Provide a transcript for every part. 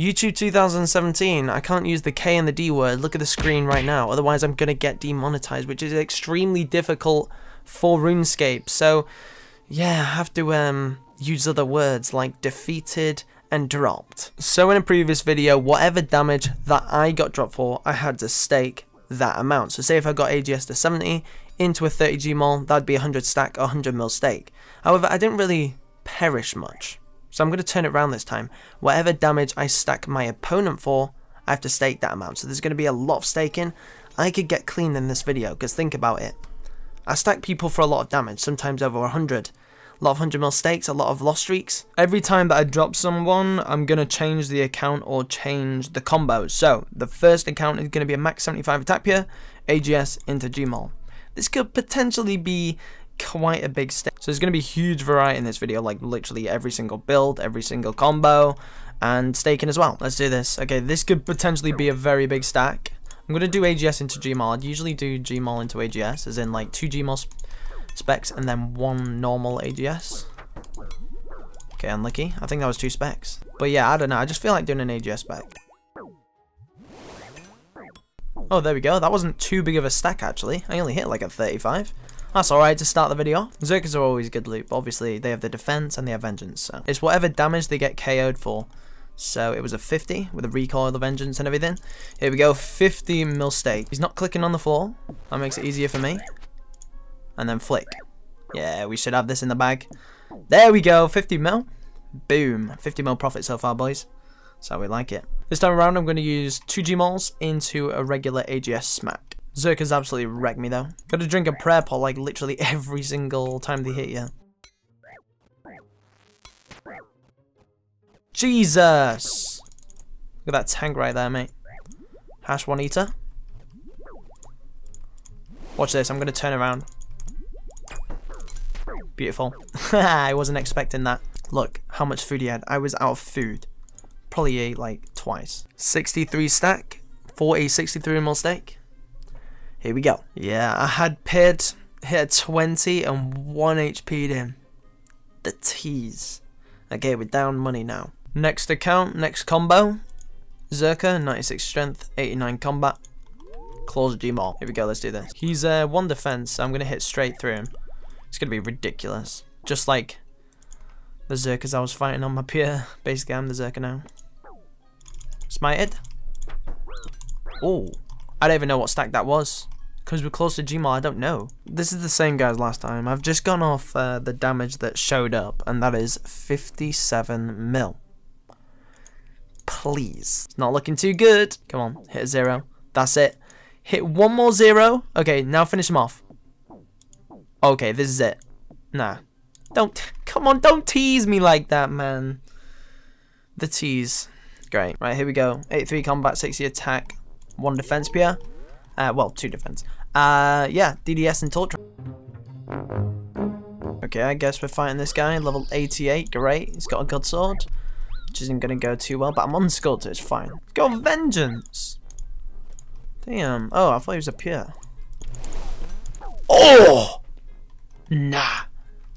YouTube 2017, I can't use the K and the D word, look at the screen right now, otherwise I'm gonna get demonetized, which is extremely difficult for RuneScape, so yeah, I have to um, use other words like defeated and dropped. So in a previous video, whatever damage that I got dropped for, I had to stake that amount. So say if I got AGS to 70 into a 30 Gmaul, that'd be 100 stack, 100 mil stake. However, I didn't really perish much. So I'm going to turn it around this time. Whatever damage I stack my opponent for, I have to stake that amount. So there's going to be a lot of staking. I could get clean in this video, because think about it. I stack people for a lot of damage, sometimes over 100. A lot of 100 mil stakes, a lot of lost streaks. Every time that I drop someone, I'm going to change the account or change the combos. So, the first account is going to be a max 75 attack pure, AGS into Gmaul. This could potentially be quite a big step. So there's going to be huge variety in this video, like literally every single build, every single combo, and staking as well. Let's do this. Okay, this could potentially be a very big stack. I'm going to do AGS into Gmaul. I'd usually do Gmaul into AGS, as in like two Gmaul specs and then one normal AGS. Okay, unlucky. I think that was two specs. But yeah, I don't know. I just feel like doing an AGS spec. Oh, there we go. That wasn't too big of a stack, actually. I only hit like a 35. That's alright to start the video. off. Zerkers are always good loot, obviously they have the defense and they have vengeance, so it's whatever damage they get KO'd for. So it was a 50 with a recoil, the vengeance and everything. Here we go, 50 mil stake. He's not clicking on the floor. That makes it easier for me. And then flick. Yeah, we should have this in the bag. There we go, 50 mil. Boom. 50 mil profit so far, boys. So we like it. This time around, I'm going to use 2 Gmauls into a regular AGS smack. Zerkers absolutely wrecked me though. Gotta drink a prayer pot like literally every single time they hit you. Jesus! Look at that tank right there, mate. Hash one eater. Watch this, I'm gonna turn around. Beautiful. I wasn't expecting that. Look, how much food he had. I was out of food. Probably ate like twice. 63 stack, 40, 63 mil stake. Here we go. Yeah, I had Pid hit 20 and 1 HP'd him. The tease. Okay, we're down money now. Next account, next combo. Zerka, 96 strength, 89 combat. Claws Gmaul. Here we go, let's do this. He's uh, one defense, so I'm going to hit straight through him. It's going to be ridiculous. Just like the Zerkas I was fighting on my pier. Basically, I'm the Zerka now. Smited. Oh, I don't even know what stack that was. Because we're close to Gmaul, I don't know. This is the same guy as last time. I've just gone off uh, the damage that showed up, and that is 57 mil. Please. It's not looking too good. Come on, hit a zero. That's it. Hit one more zero. Okay, now finish him off. Okay, this is it. Nah. Don't, come on, don't tease me like that, man. The tease. Great. Right, here we go. 83 combat, 60 attack, 1 defense PR. Uh, well, 2 defense. Uh, yeah, DDS and Torture. Okay, I guess we're fighting this guy, level 88, great. He's got a good sword, which isn't going to go too well, but I'm on Sculptor, it's fine. Got Vengeance! Damn. Oh, I thought he was a pure. Oh! Nah.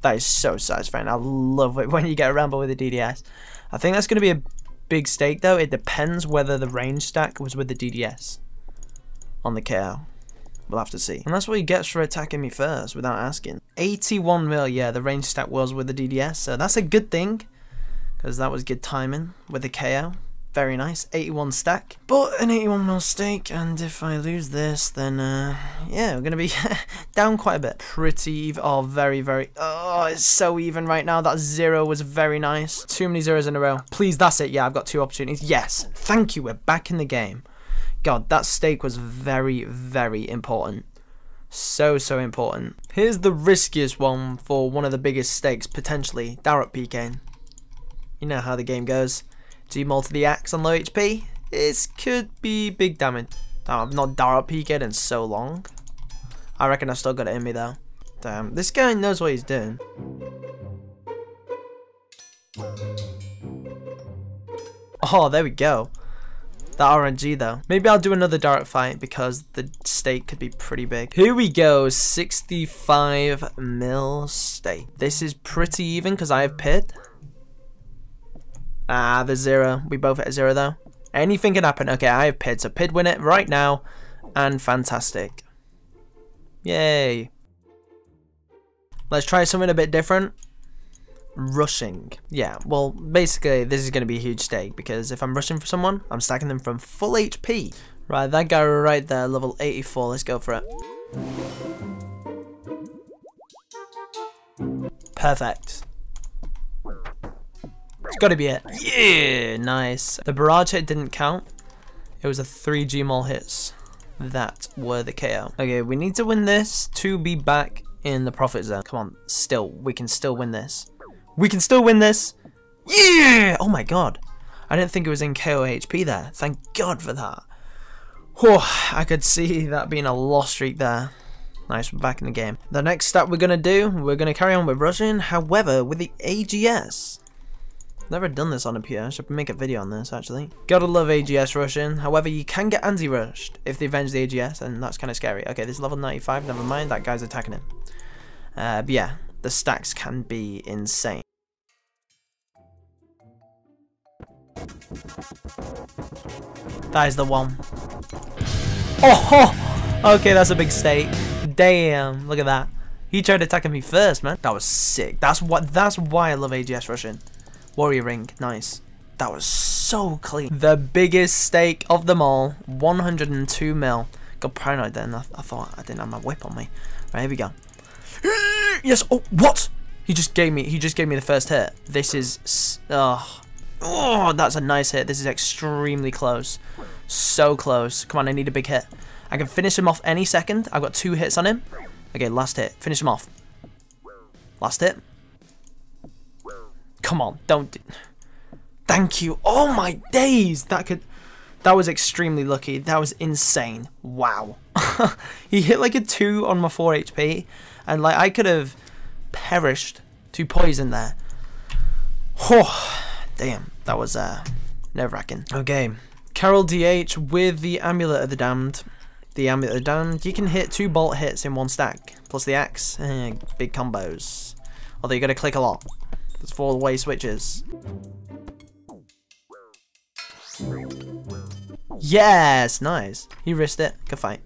That is so satisfying. I love it when you get a Rambo with a DDS. I think that's going to be a big stake, though. It depends whether the range stack was with the DDS on the KO. We'll have to see. And that's what he gets for attacking me first without asking. 81 mil, yeah, the range stat was with the DDS, so that's a good thing. Because that was good timing with the KO. Very nice. 81 stack. But an 81 mil stake, and if I lose this, then, uh, yeah, we're going to be down quite a bit. Pretty. Oh, very, very. Oh, it's so even right now. That zero was very nice. Too many zeros in a row. Please, that's it. Yeah, I've got two opportunities. Yes. Thank you. We're back in the game. God, that stake was very, very important. So, so important. Here's the riskiest one for one of the biggest stakes, potentially. Dharok PK. You know how the game goes. Do multi the axe on low HP? This could be big damage. Damn, I've not Dharok PK'd in so long. I reckon I still got it in me though. Damn, this guy knows what he's doing. Oh, there we go. The RNG though. Maybe I'll do another Dharok fight because the stake could be pretty big. Here we go, 65 mil stake. This is pretty even because I have Pid. Ah, the zero. We both hit a zero though. Anything can happen. Okay, I have Pid, so Pid win it right now. And fantastic. Yay. Let's try something a bit different. Rushing. Yeah, well, basically, this is going to be a huge stake, because if I'm rushing for someone, I'm stacking them from full HP. Right, that guy right there, level 84, let's go for it. Perfect. It's got to be it. Yeah, nice. The barrage hit didn't count. It was a 3 Gmaul hits that were the KO. Okay, we need to win this to be back in the profit zone. Come on, still, we can still win this. We can still win this. Yeah! Oh my god. I didn't think it was in KO HP there. Thank god for that. Whew, I could see that being a lost streak there. Nice, we're back in the game. The next stat we're going to do, we're going to carry on with rushing, however, with the AGS. Never done this on a PR, should make a video on this actually. Gotta love AGS rushing, however you can get anti-rushed if they avenge the AGS and that's kind of scary. Okay, this is level 95, never mind, that guy's attacking him. Uh, but yeah, the stacks can be insane. That is the one. Oh, okay, that's a big stake. Damn, look at that. He tried attacking me first, man. That was sick. That's what. That's why I love AGS rushing. Warrior ring, nice. That was so clean. The biggest stake of them all, 102 mil. Got paranoid then. I, I thought I didn't have my whip on me. Right, here we go. yes. Oh, what? He just gave me. He just gave me the first hit. This is. Oh, oh, that's a nice hit. This is extremely close. So close. Come on, I need a big hit. I can finish him off any second. I've got two hits on him. Okay, last hit. Finish him off. Last hit. Come on, don't. Thank you. Oh my days. That could. That was extremely lucky. That was insane. Wow. he hit like a 2 on my 4 HP. And like I could have perished to poison there. Oh, damn. That was uh, nerve wracking. Okay. Karil DH with the Amulet of the Damned. The Amulet of the Damned. You can hit two bolt hits in one stack. Plus the axe. Eh, big combos. Although you gotta click a lot. There's four way switches. Yes, nice. He risked it. Good fight.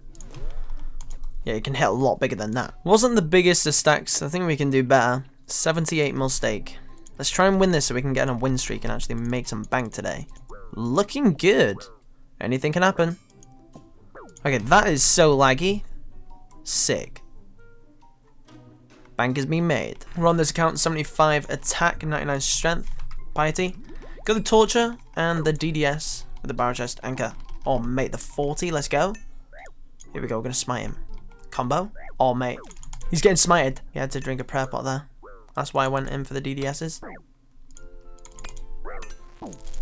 Yeah, you can hit a lot bigger than that. Wasn't the biggest of stacks. I think we can do better. 78 mil stake. Let's try and win this so we can get on a win streak and actually make some bank today. Looking good. Anything can happen. Okay, that is so laggy. Sick. Bank has been made. We're on this account 75 attack, 99 strength, piety. Got the torture and the DDS with the barrel chest anchor. Oh mate, the 40, let's go. Here we go, we're gonna smite him. Combo. Oh mate. He's getting smited. He had to drink a prayer pot there. That's why I went in for the DDSs.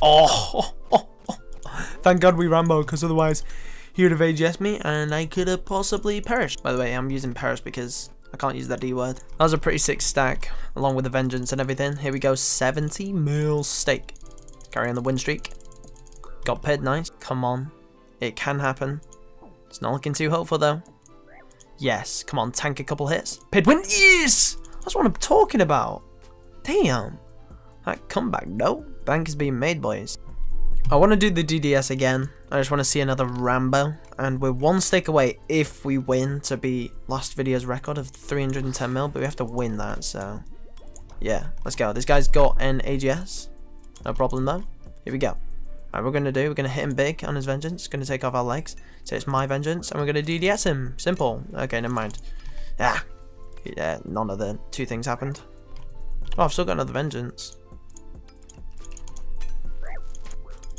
Oh, oh, oh, Thank God we Rambo, because otherwise he would have AGS me and I could have possibly perished. By the way, I'm using perish because I can't use that D word. That was a pretty sick stack, along with the vengeance and everything. Here we go, 70 mil stake. Carry on the win streak. Got pid, nice. Come on. It can happen. It's not looking too hopeful though. Yes, come on, tank a couple hits. Pid win, yes! That's what I'm talking about. Damn. That comeback, no. Bank is being made, boys. I want to do the DDS again. I just want to see another Rambo. And we're one stake away if we win to be last video's record of 310 mil. But we have to win that, so... Yeah, let's go. This guy's got an AGS. No problem, though. Here we go. Alright, we're going to do, we're going to hit him big on his vengeance. Going to take off our legs. So it's my vengeance. And we're going to DDS him. Simple. Okay, never mind. Ah. Yeah, none of the two things happened. Oh, I've still got another vengeance.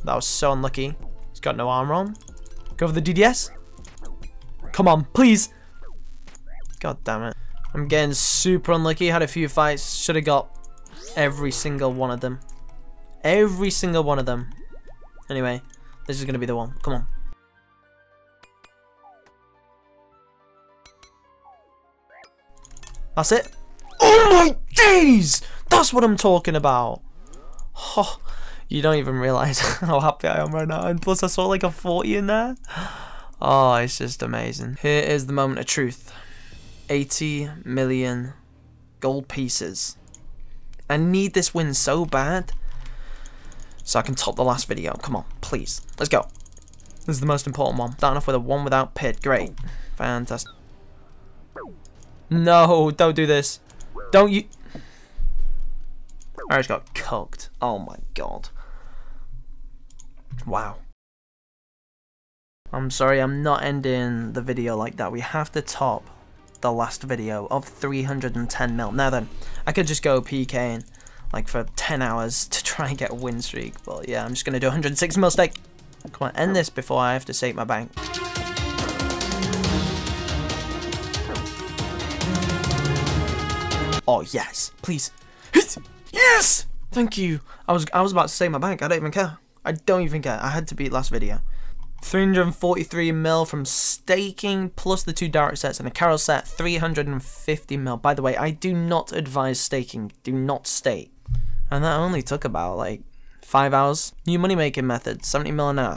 That was so unlucky. He's got no armor on. Go for the DDS. Come on, please. God damn it. I'm getting super unlucky. Had a few fights. Should have got every single one of them. Every single one of them. Anyway, this is going to be the one. Come on. That's it. Oh my days! That's what I'm talking about. Oh, you don't even realize how happy I am right now. And plus I saw like a 40 in there. Oh, it's just amazing. Here is the moment of truth. 80 million gold pieces. I need this win so bad. so I can top the last video. Come on, please. Let's go. This is the most important one. Starting off with a one without pid. Great. Fantastic. No, don't do this. Don't you... I just got cooked. Oh my god. Wow. I'm sorry, I'm not ending the video like that. We have to top the last video of 310 mil. Now then, I could just go PKing like for 10 hours to try and get a win streak, but yeah, I'm just gonna do 106 mil stake. Come on, end this before I have to save my bank. Oh yes, please. Yes! Thank you. I was I was about to say my bank. I don't even care. I don't even care. I had to beat last video. 343 mil from staking plus the two Dharok sets and a Karil set 350 mil. By the way, I do not advise staking. Do not stake. And that only took about like five hours. New money making method 70 mil an hour.